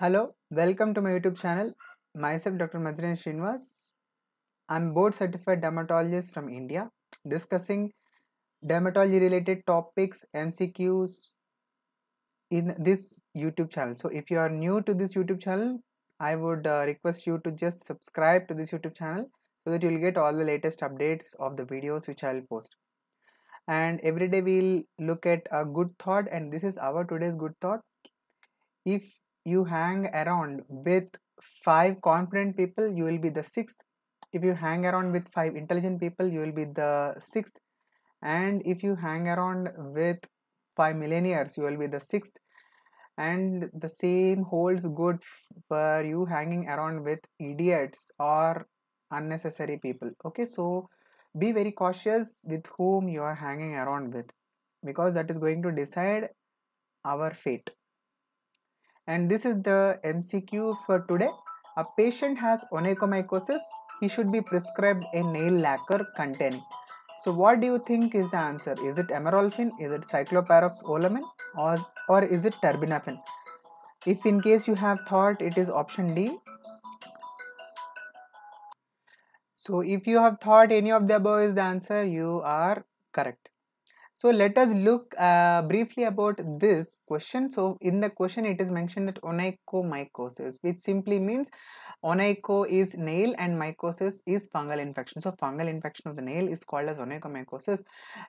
Hello, welcome to my YouTube channel. Myself, Dr. Maddineni Srinivas. I'm board certified dermatologist from India, discussing dermatology related topics, and MCQs in this YouTube channel. So, if you are new to this YouTube channel, I would uh, request you to just subscribe to this YouTube channel so that you'll get all the latest updates of the videos which I'll post. And every day we'll look at a good thought, and this is our today's good thought. If you hang around with five confident people, you will be the sixth. If you hang around with five intelligent people, you will be the sixth. And if you hang around with five millionaires, you will be the sixth. And the same holds good for you hanging around with idiots or unnecessary people. Okay, so be very cautious with whom you are hanging around with because that is going to decide our fate and this is the MCQ for today. A patient has onychomycosis. He should be prescribed a nail lacquer containing. So what do you think is the answer? Is it amorolfine? Is it ciclopirox olamine? Or, or is it terbinafine? If in case you have thought it is option D. So if you have thought any of the above is the answer, you are correct. So let us look uh, briefly about this question. So in the question it is mentioned that onychomycosis which simply means onycho is nail and mycosis is fungal infection. So fungal infection of the nail is called as onychomycosis.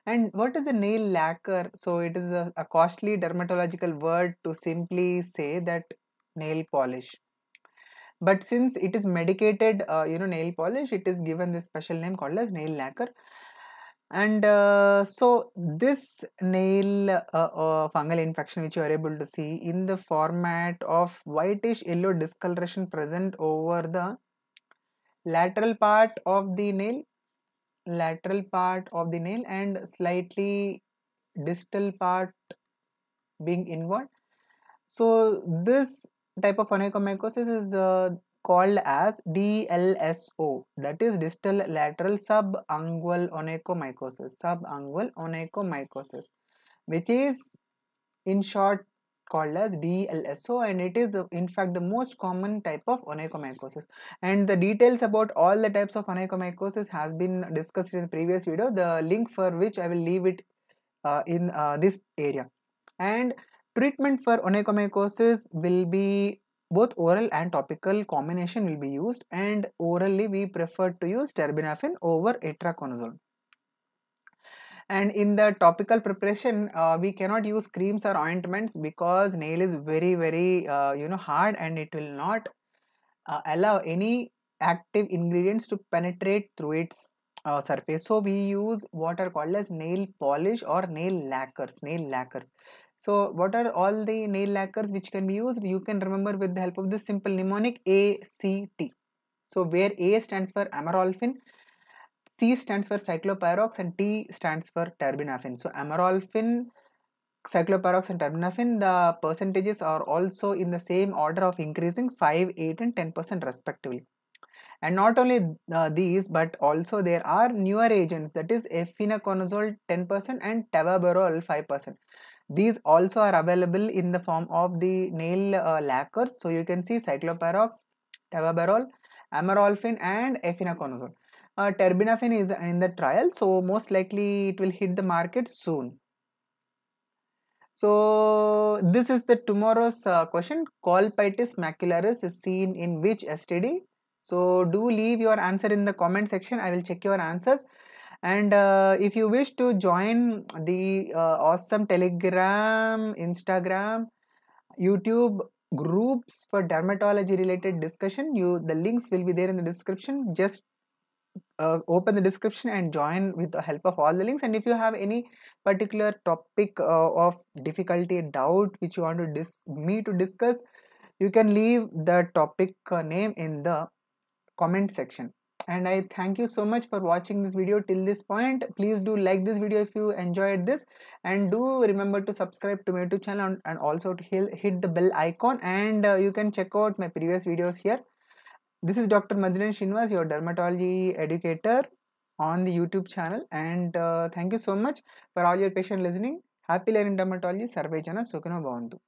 And what is a nail lacquer? So it is a, a costly dermatological word to simply say that nail polish. But since it is medicated, uh, you know, nail polish, it is given this special name called as nail lacquer and uh, so this nail uh, uh, fungal infection which you are able to see in the format of whitish yellow discoloration present over the lateral part of the nail lateral part of the nail and slightly distal part being inward so this type of onychomycosis is uh, called as DLSO that is distal lateral subungual onychomycosis. Subungual onychomycosis which is in short called as DLSO and it is the in fact the most common type of onychomycosis. And the details about all the types of onychomycosis has been discussed in the previous video the link for which I will leave it uh, in uh, this area. And treatment for onychomycosis will be both oral and topical combination will be used and orally we prefer to use terbinafine over itraconazole and in the topical preparation uh, we cannot use creams or ointments because nail is very very uh, you know hard and it will not uh, allow any active ingredients to penetrate through its uh, surface. So we use what are called as nail polish or nail lacquers nail lacquers so what are all the nail lacquers which can be used? You can remember with the help of this simple mnemonic ACT so where A stands for amorolfine C stands for ciclopirox and T stands for terbinafine. So amorolfine ciclopirox and terbinafine the percentages are also in the same order of increasing 5 8 and 10 percent respectively. And not only uh, these but also there are newer agents that is efinaconazole 10% and tavaborole 5% these also are available in the form of the nail uh, lacquers. So you can see ciclopirox tavaborole amorolfine and efinaconazole uh, terbinafine is in the trial so most likely it will hit the market soon. So this is the tomorrow's uh, question. Colpitis macularis is seen in which std so do leave your answer in the comment section. I will check your answers and uh, if you wish to join the uh, awesome telegram instagram youtube groups for dermatology related discussion you the links will be there in the description. Just uh, open the description and join with the help of all the links. And if you have any particular topic uh, of difficulty doubt which you want to dis me to discuss you can leave the topic uh, name in the comment section and i thank you so much for watching this video till this point. Please do like this video if you enjoyed this. And do remember to subscribe to my youtube channel and also to hit the bell icon. And uh, you can check out my previous videos here. This is dr maddineni srinivas your dermatology educator on the youtube channel. And uh, thank you so much for all your patient listening. Happy learning dermatology. Sarve jana sukhino bhavantu